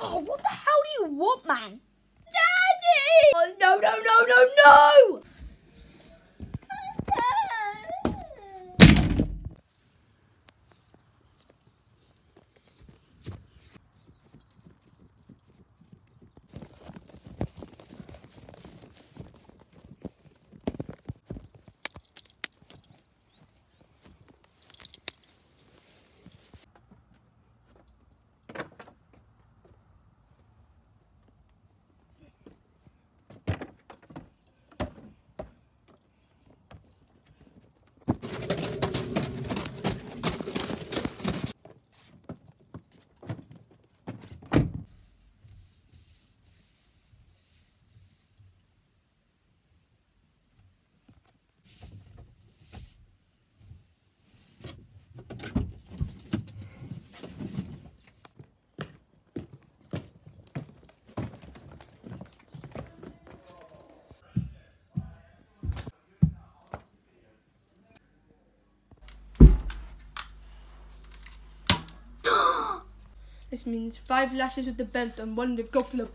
Oh, what the hell do you want, man? Daddy! Oh, no, no, no, no, no! This means five lashes with the belt and one with golf club.